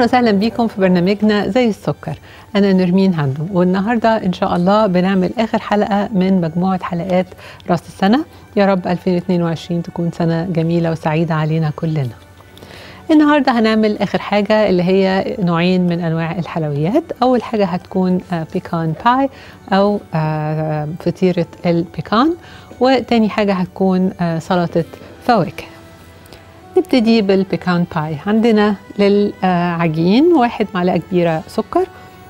أهلا وسهلا بيكم في برنامجنا زي السكر. أنا نرمين هندو والنهاردة إن شاء الله بنعمل آخر حلقة من مجموعة حلقات راس السنة. يا رب 2022 تكون سنة جميلة وسعيدة علينا كلنا. النهارده هنعمل آخر حاجة اللي هي نوعين من أنواع الحلويات. أول حاجة هتكون بيكان باي أو آه، فطيرة البيكان وتاني حاجة هتكون آه، سلطة فواكه. نبتدي بال pecan pie عندنا للعجين واحد معلقة كبيرة سكر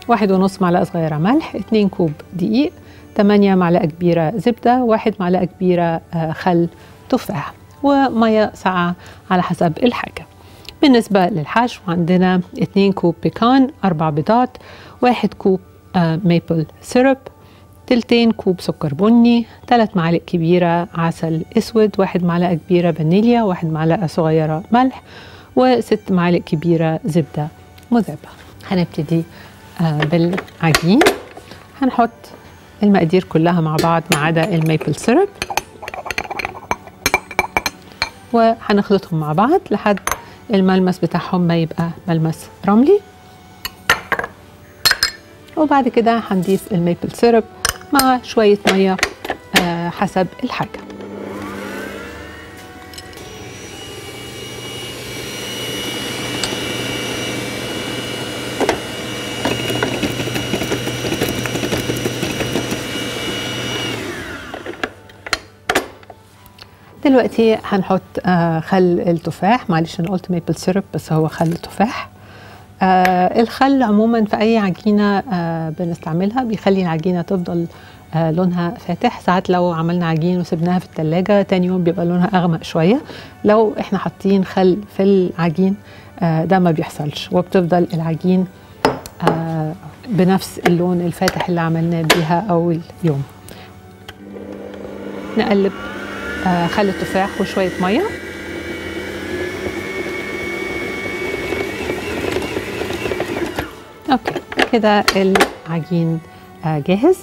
واحد ونص معلقة صغيرة ملح اتنين كوب دقيق تمانية معلقة كبيرة زبدة واحد معلقة كبيرة آه، خل تفاح ومية ساقعة على حسب الحاجة. بالنسبة للحشو عندنا اتنين كوب pecan أربع بيضات واحد كوب آه، maple syrup تلتين كوب سكر بني ثلاث معالق كبيرة عسل أسود واحد معلقة كبيرة فانيليا واحد معلقة صغيرة ملح وست معالق كبيرة زبدة مذابة. هنبتدي آه، بالعجين. هنحط المقادير كلها مع بعض ما عدا ال maple syrup. وهنخلطهم مع بعض لحد الملمس بتاعهم ما يبقى ملمس رملي. وبعد كده هنضيف ال maple syrup. مع شوية مية آه، حسب الحاجة. دلوقتي هنحط آه، خل التفاح. معلش أنا قلت maple syrup بس هو خل تفاح آه الخل عموما في أي عجينة آه بنستعملها بيخلي العجينة تفضل آه لونها فاتح. ساعات لو عملنا عجين وسبناها في التلاجة تاني يوم بيبقى لونها أغمق شوية. لو إحنا حاطين خل في العجين آه ده ما بيحصلش. وبتفضل العجين آه بنفس اللون الفاتح اللي عملناه بيها أول يوم. نقلب آه خل التفاح وشوية مية. okay. كده العجين آه، جاهز.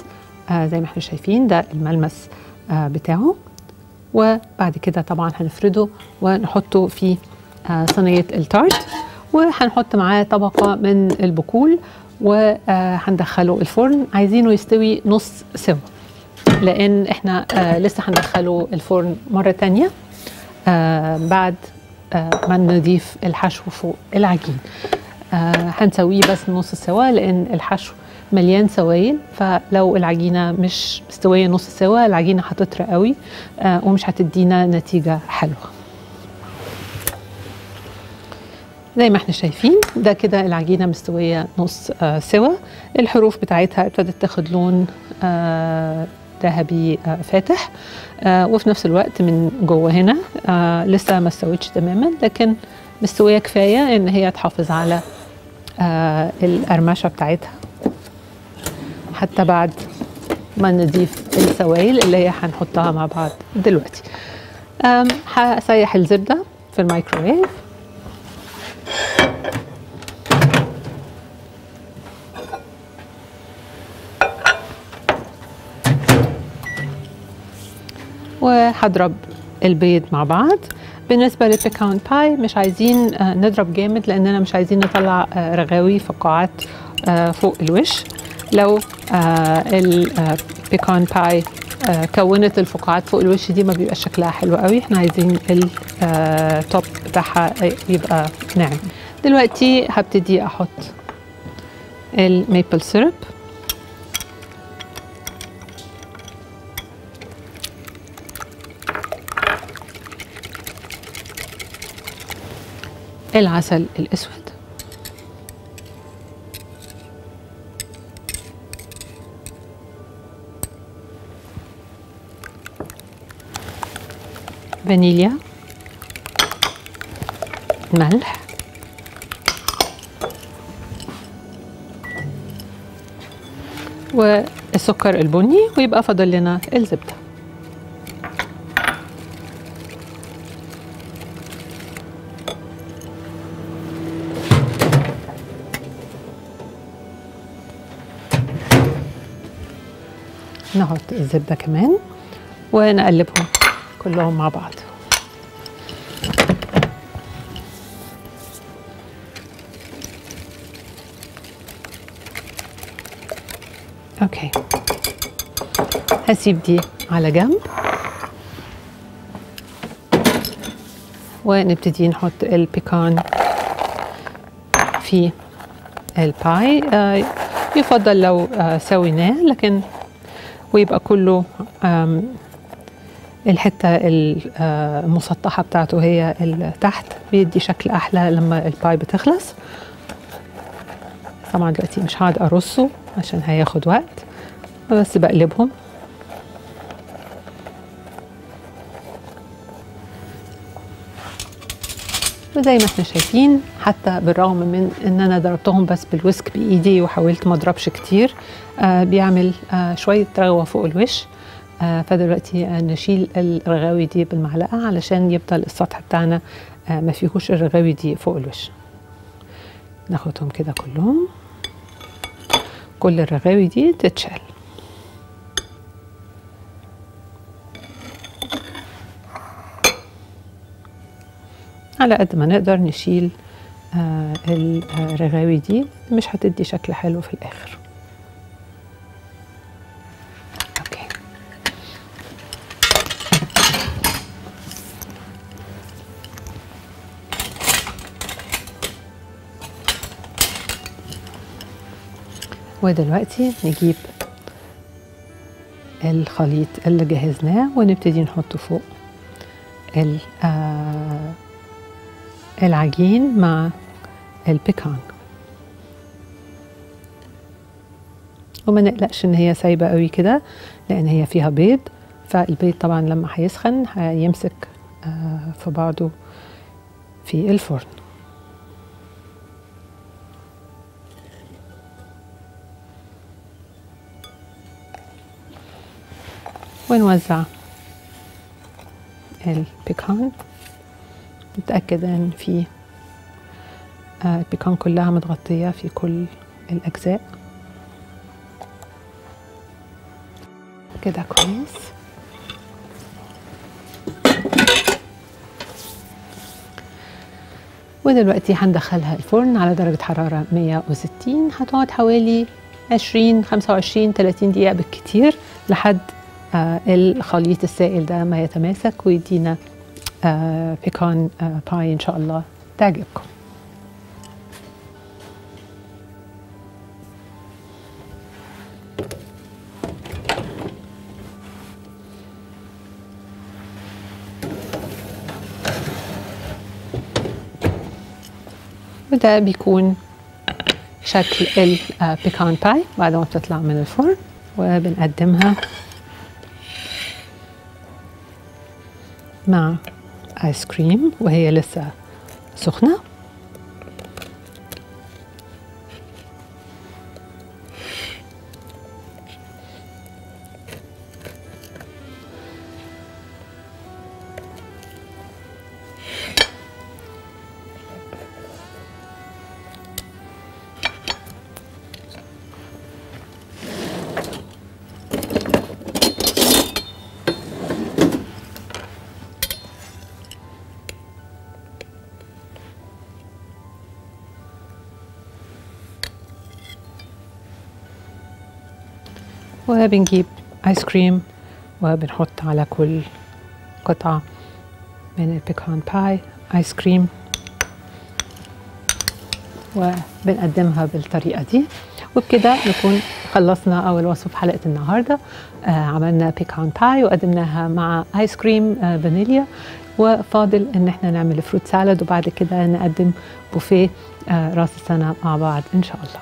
آه، زي ما إحنا شايفين ده الملمس آه، بتاعه. وبعد كده طبعا هنفرده ونحطه في صينية التارت. وهنحط معاه طبقة من البقول وهندخله الفرن. عايزينه يستوي نص سوا لأن إحنا لسه هندخله الفرن مرة تانية بعد ما نضيف الحشو فوق العجين. هنسويه بس نص سوا لأن الحشو مليان سوائل فلو العجينة مش مستوية نص سوا العجينة هتطرى قوي آه، ومش هتدينا نتيجة حلوة. زي ما إحنا شايفين ده كده العجينة مستوية نص آه، سوا. الحروف بتاعتها ابتدت تاخد لون آه، ذهبي آه، فاتح آه، وفي نفس الوقت من جوه هنا. آه، لسه ما استوتش تماما لكن مستوية كفاية إن هي تحافظ على آه، القرمشة بتاعتها. حتى بعد ما نضيف السوائل اللي هي هنحطها مع بعض دلوقتي. هسيح الزبدة في الميكروويف. وهضرب البيض مع بعض. بالنسبة لل pecan pie مش عايزين آه، نضرب جامد لأننا مش عايزين نطلع آه، رغاوي فقاعات آه، فوق الوش. لو ال pecan pie كونت الفقاعات فوق الوش دي ما بيبقى شكلها حلو قوي. إحنا عايزين ال top بتاعها يبقى ناعم. دلوقتي هبتدي أحط ال maple syrup العسل الأسود. فانيليا. ملح. والسكر البني ويبقى فاضل لنا الزبدة. نحط الزبدة كمان ونقلبهم كلهم مع بعض. أوكي. هسيب دي على جنب. ونبتدي نحط البيكان في ال pie. آه، يفضل لو آه، سويناه لكن ويبقى كله الحتة المسطحة بتاعته هي تحت بيدي شكل أحلى لما ال pie بتخلص طبعا دلوقتي مش هقعد أرصه عشان هياخد وقت بس بقلبهم. وزي ما إحنا شايفين حتى بالرغم من إن أنا ضربتهم بس بالويسك بإيدي وحاولت ما أضربش كتير آه بيعمل آه شوية رغوة فوق الوش. آه فدلوقتي آه نشيل الرغاوي دي بالمعلقة علشان يفضل السطح بتاعنا آه ما فيهوش الرغاوي دي فوق الوش. ناخدهم كده كلهم. كل الرغاوي دي تتشال. على قد ما نقدر نشيل آه الرغاوي دي مش هتدي شكل حلو في الآخر. ودلوقتي نجيب الخليط اللي جهزناه ونبتدي نحطه فوق ال- آه العجين مع البيكان. وما نقلقش إن هي سايبة قوي كده لأن هي فيها بيض فالبيض طبعا لما هيسخن هيمسك آه، في بعضه في الفرن. ونوزع البيكان. نتأكد إن في آه، البيكان كلها متغطية في كل الأجزاء. كده كويس. ودلوقتي هندخلها الفرن على درجة حرارة 160 هتقعد حوالي 20 25 30 دقيقة بالكتير لحد آه الخليط السائل ده ما يتماسك ويدينا بيكان آه باي إن شاء الله. تعجبكم. وده بيكون شكل البيكان باي بعد ما بتطلع من الفرن وبنقدمها مع آيس كريم وهي لسه سخنة. وبنجيب ايس كريم وبنحط على كل قطعة من ال pecan pie ايس كريم وبنقدمها بالطريقة دي. وبكده نكون خلصنا أول وصفة في حلقة النهاردة. آه عملنا pecan pie وقدمناها مع آيس كريم آه فانيليا. وفاضل إن إحنا نعمل fruit salad وبعد كده نقدم بوفيه آه راس السنة مع بعض إن شاء الله.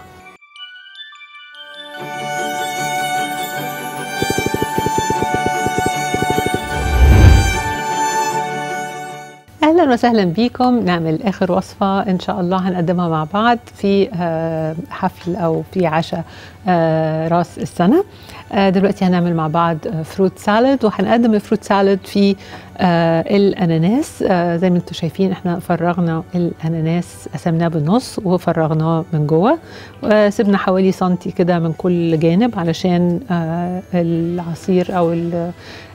أهلا وسهلا بيكم نعمل آخر وصفة إن شاء الله هنقدمها مع بعض في آه، حفل أو في عشاء آه، راس السنة. آه، دلوقتي هنعمل مع بعض فروت سالاد وهنقدم الفروت سالاد في الأناناس. زي ما أنتم شايفين إحنا فرغنا الأناناس قسمناه بالنص وفرغناه من جوه. وسيبنا حوالي سنتي كده من كل جانب علشان العصير أو ال-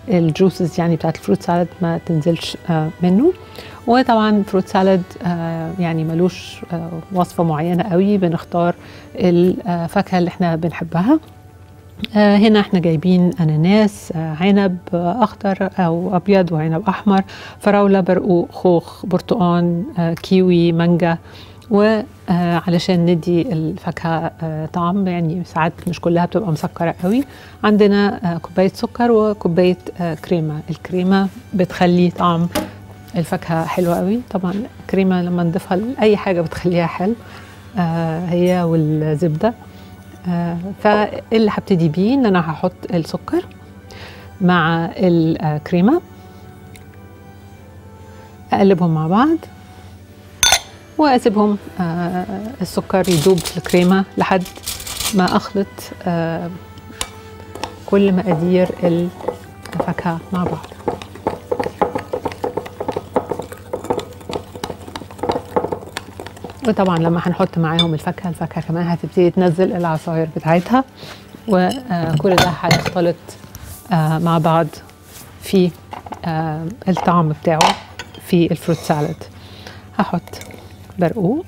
ال juices يعني بتاعت ال fruit salad ما تنزلش منه. وطبعا fruit salad آه، يعني ملوش آه، وصفة معينة قوي بنختار الفاكهة اللي إحنا بنحبها. آه، هنا إحنا جايبين أناناس عنب أخضر أو أبيض وعنب أحمر فراولة برقوق خوخ برتقان كيوي مانجا. وعلشان ندي الفاكهة طعم يعني ساعات مش كلها بتبقى مسكرة قوي. عندنا كوباية سكر وكوباية كريمة. الكريمة بتخلي طعم الفاكهة حلوة قوي. طبعا الكريمه لما نضيفها لأي حاجة بتخليها حلو. آه، هي والزبدة. آه، فاللي هبتدي بيه إن أنا هحط السكر مع الكريمة. أقلبهم مع بعض. وأسيبهم آه، السكر يدوب في الكريمة لحد ما أخلط آه، كل مقادير الفاكهة مع بعض. وطبعا لما هنحط معاهم الفاكهة الفاكهة كمان هتبتدي تنزل العصاير بتاعتها وكل ده هيختلط آه، مع بعض في آه، الطعم بتاعه في الفروت سالاد. هحط برقوق.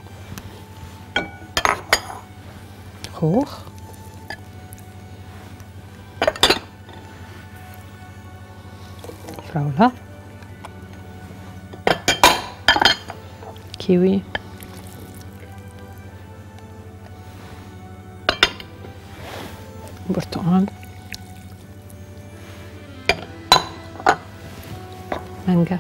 خوخ. فراولة. كيوي. برتقال. مانجا.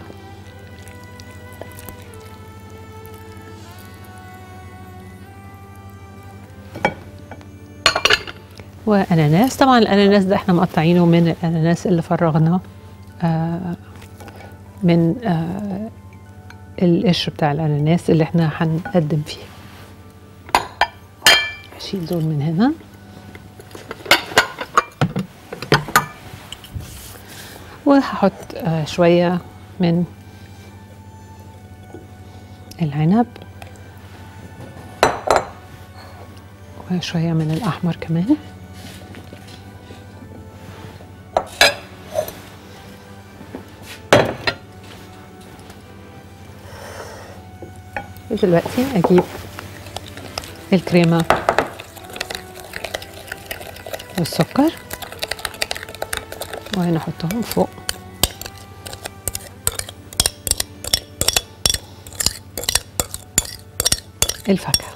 وأناناس. طبعا الأناناس ده إحنا مقطعينه من الأناناس اللي فرغناه آه من آه القشر بتاع الأناناس اللي إحنا هنقدم فيه. هشيل دول من هنا. وهحط آه شوية من العنب وشوية من الأحمر كمان. دلوقتي أجيب الكريمة والسكر. وهنا أحطهم فوق. الفاكهة.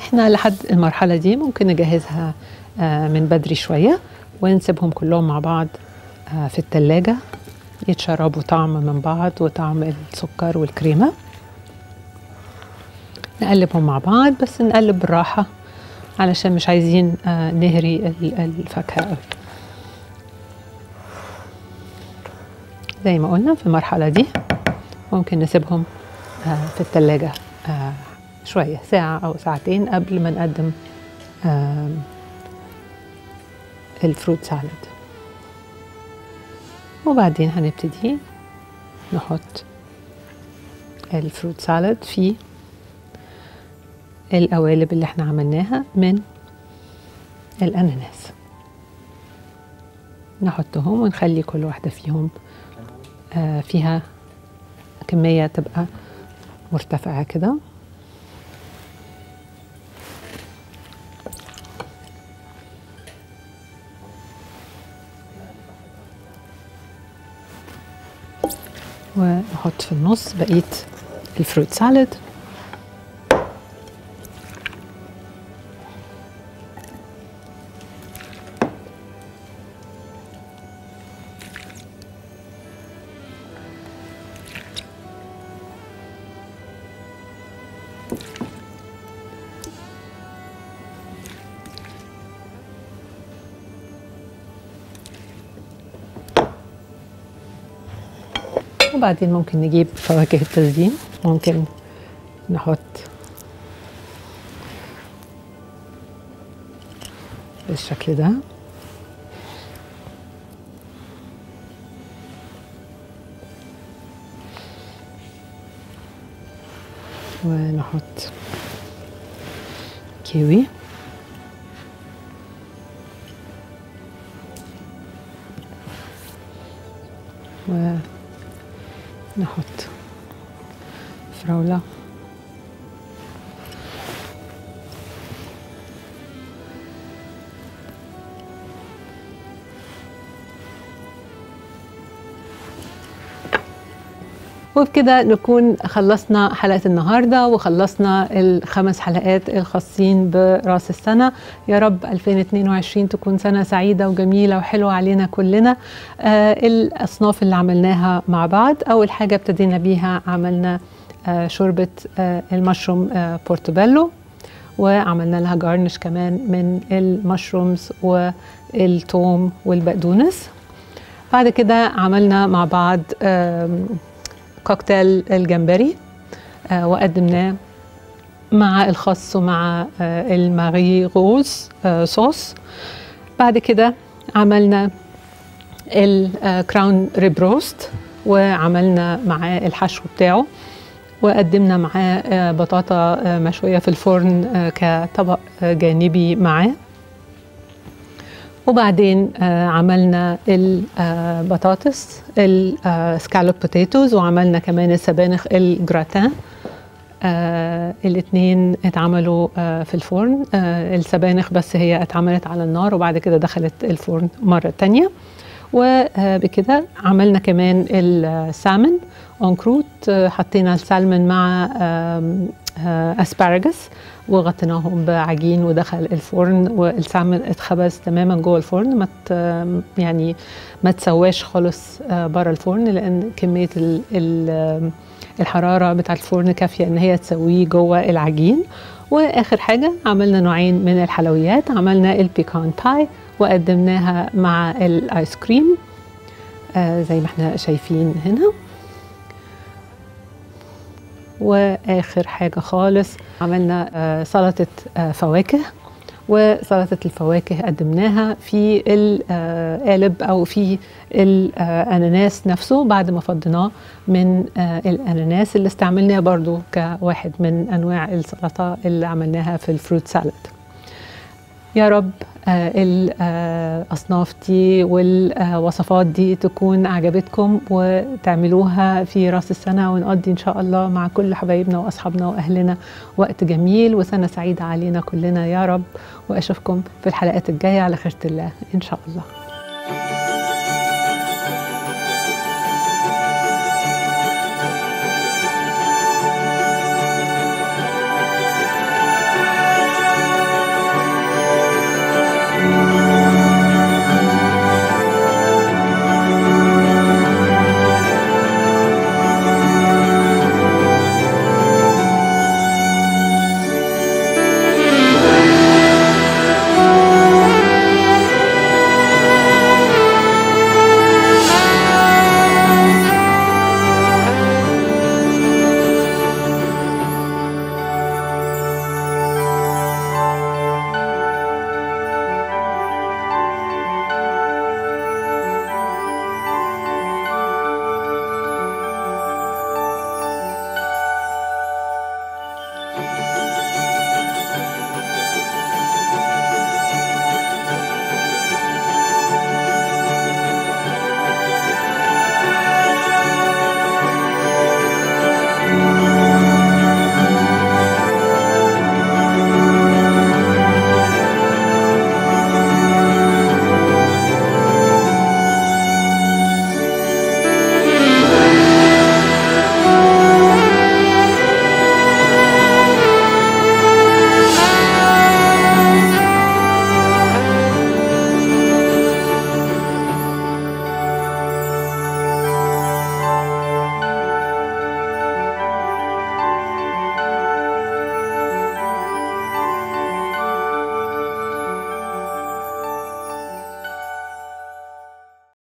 إحنا لحد المرحلة دي ممكن نجهزها آه، من بدري شوية ونسيبهم كلهم مع بعض آه، في التلاجة يتشربوا طعم من بعض وطعم السكر والكريمة. نقلبهم مع بعض بس نقلب بالراحة علشان مش عايزين آه، نهري ال- الفاكهة. زي ما قلنا في المرحلة دي ممكن نسيبهم آه، في التلاجة آه، شوية ساعة أو ساعتين قبل ما نقدم الفروت سالاد. وبعدين هنبتدي نحط الفروت سالاد في القوالب اللي إحنا عملناها من الأناناس. نحطهم ونخلي كل واحدة فيهم آه، فيها كمية تبقى مرتفعة كده. ونحط في النص بقية الفروت سالاد وبعدين ممكن نجيب فواكه التزيين. ممكن نحط بالشكل ده. ونحط كيوي. ونحط فراولة وبكده نكون خلصنا حلقة النهاردة وخلصنا الخمس حلقات الخاصين براس السنة. يا رب 2022 تكون سنة سعيدة وجميلة وحلوة علينا كلنا. آه الأصناف اللي عملناها مع بعض أول حاجة ابتدينا بيها عملنا آه شوربة آه المشروم آه بورتوبيلو. وعملنا لها جارنش كمان من المشرومز والثوم والبقدونس. بعد كده عملنا مع بعض كوكتيل الجمبري آه وقدمناه مع الخس ومع آه الماري غوز آه صوص. بعد كده عملنا ال crown rib roast وعملنا معاه الحشو بتاعه وقدمنا معاه بطاطا مشوية في الفرن كطبق جانبي معاه. وبعدين آه عملنا البطاطس ال scalloped potatoes وعملنا كمان السبانخ الجراتان. آه الاثنين اتعملوا آه في الفرن. السبانخ بس هي اتعملت على النار وبعد كده دخلت الفرن مرة تانية. وبكده عملنا كمان ال salmon en croute حطينا السالمون مع asparagus وغطيناهم بعجين ودخل الفرن والسالمون اتخبز تماما جوه الفرن. ما يعني ما تسواش خالص بره الفرن لأن كمية ال ال الحرارة بتاعة الفرن كافية إن هي تسويه جوه العجين. وآخر حاجة عملنا نوعين من الحلويات. عملنا ال pecan pie وقدمناها مع الايس كريم آه زي ما إحنا شايفين هنا. وآخر حاجة خالص عملنا آه سلطة آه فواكه وسلطة الفواكه قدمناها في القالب أو في الاناناس نفسه بعد ما فضيناه من الأناناس اللي استعملناه برضو كواحد من أنواع السلطة اللي عملناها في الفروت سالاد. يا رب الأصناف دي والوصفات دي تكون عجبتكم وتعملوها في رأس السنة ونقضي إن شاء الله مع كل حبايبنا وأصحابنا وأهلنا وقت جميل وسنة سعيدة علينا كلنا يا رب. وأشوفكم في الحلقات الجاية على خيرة الله إن شاء الله.